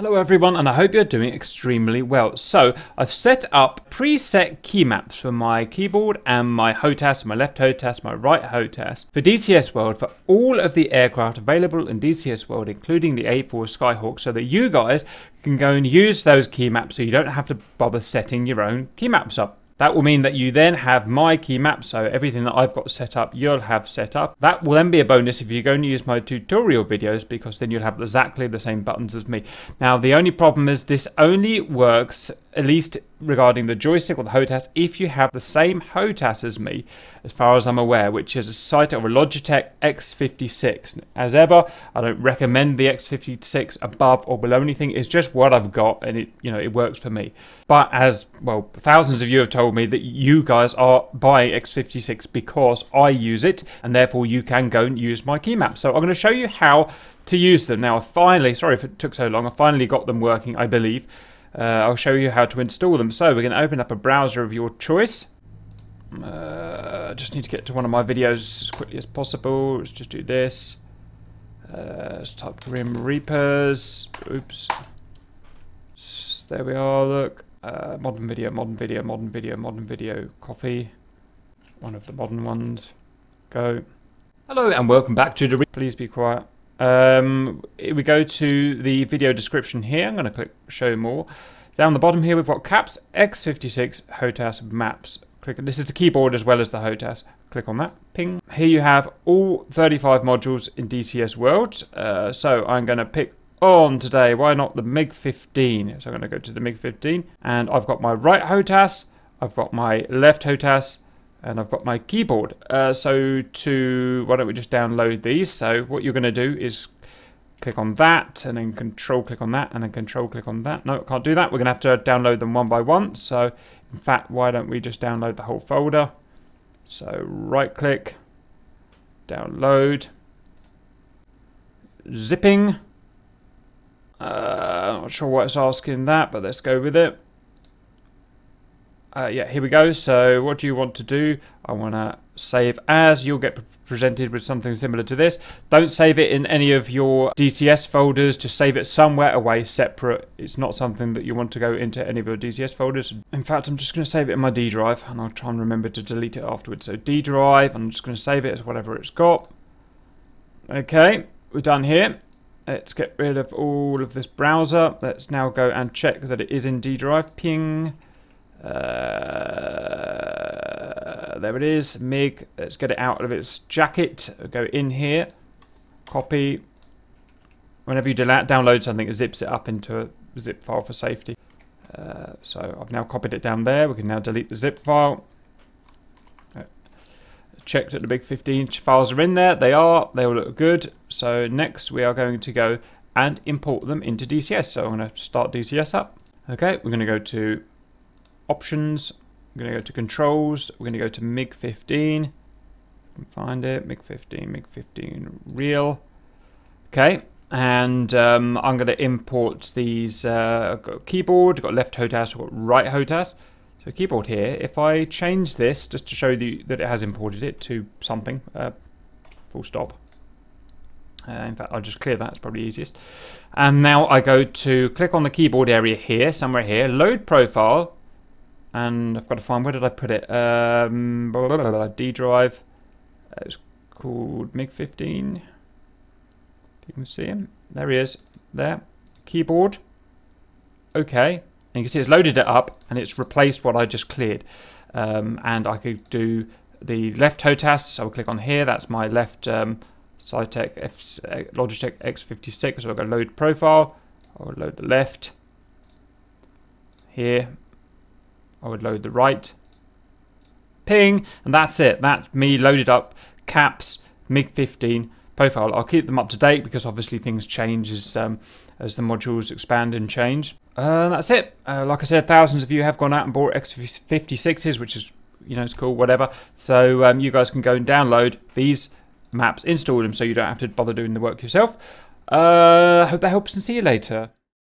Hello everyone and I hope you're doing extremely well. So I've set up preset key maps for my keyboard and my HOTAS, my left HOTAS, my right HOTAS for DCS World for all of the aircraft available in DCS World including the A4 Skyhawk so that you guys can go and use those key maps so you don't have to bother setting your own key maps up. That will mean that you then have my key map, so everything that I've got set up, you'll have set up. That will then be a bonus if you're going to use my tutorial videos, because then you'll have exactly the same buttons as me. Now, the only problem is this only works at least regarding the joystick or the HOTAS, if you have the same HOTAS as me, as far as I'm aware, which is a Saitek a Logitech X56. As ever, I don't recommend the X56 above or below anything. It's just what I've got, and it you know it works for me. But as well, thousands of you have told me that you guys are buying X56 because I use it, and therefore you can go and use my key map. So I'm going to show you how to use them. Now, I finally, sorry if it took so long, I finally got them working, I believe uh, I'll show you how to install them. So we're going to open up a browser of your choice. Uh, just need to get to one of my videos as quickly as possible. Let's just do this. Uh, let's type Grim Reapers. Oops. There we are, look. Uh, modern video, modern video, modern video, modern video, coffee. One of the modern ones. Go. Hello and welcome back to the... Please be quiet. Um, we go to the video description here. I'm going to click show more. Down the bottom here, we've got caps x56 HOTAS maps. Click. This is the keyboard as well as the HOTAS. Click on that. Ping. Here you have all 35 modules in DCS World. Uh, so I'm going to pick on today. Why not the MiG-15? So I'm going to go to the MiG-15. And I've got my right HOTAS. I've got my left HOTAS and I've got my keyboard. Uh, so to, why don't we just download these? So what you're going to do is click on that and then control click on that and then control click on that. No, can't do that. We're going to have to download them one by one. So in fact, why don't we just download the whole folder? So right click, download, zipping. Uh, I'm not sure what it's asking that, but let's go with it. Uh, yeah, here we go. So what do you want to do? I want to save as. You'll get presented with something similar to this. Don't save it in any of your DCS folders. Just save it somewhere away, separate. It's not something that you want to go into any of your DCS folders. In fact, I'm just going to save it in my D drive, and I'll try and remember to delete it afterwards. So D drive, I'm just going to save it as whatever it's got. Okay, we're done here. Let's get rid of all of this browser. Let's now go and check that it is in D drive. Ping. Uh, there it is, MIG. Let's get it out of its jacket. Go in here, copy. Whenever you download something, it zips it up into a zip file for safety. Uh, so I've now copied it down there. We can now delete the zip file. Checked check that the MiG-15 files are in there. They are. They all look good. So next we are going to go and import them into DCS. So I'm going to start DCS up. Okay, we're going to go to options. I'm going to go to controls. We're going to go to MiG-15. Find it. MiG-15, MiG-15 real. Okay. And um, I'm going to import these. Uh, I've got keyboard, I've got left HOTAS, I've got right HOTAS. So keyboard here, if I change this just to show you that it has imported it to something, uh, full stop. Uh, in fact, I'll just clear that, it's probably easiest. And now I go to click on the keyboard area here, somewhere here, load profile, and I've got to find where did I put it? Um, blah, blah, blah, D drive. It's called MiG-15. You can see him. There he is. There. Keyboard. Okay. And you can see it's loaded it up and it's replaced what I just cleared. Um, and I could do the left HOTAS. So I'll click on here. That's my left um, Saitek F Logitech X56. So I'll go load profile. I'll load the left. Here I would load the right. Ping, and that's it. That's me loaded up caps MiG-15 profile. I'll keep them up to date because obviously things change as um, as the modules expand and change. Uh, that's it. Uh, like I said, thousands of you have gone out and bought X56s, which is you know it's cool, whatever. So um, you guys can go and download these maps, install them, so you don't have to bother doing the work yourself. Uh, hope that helps, and see you later.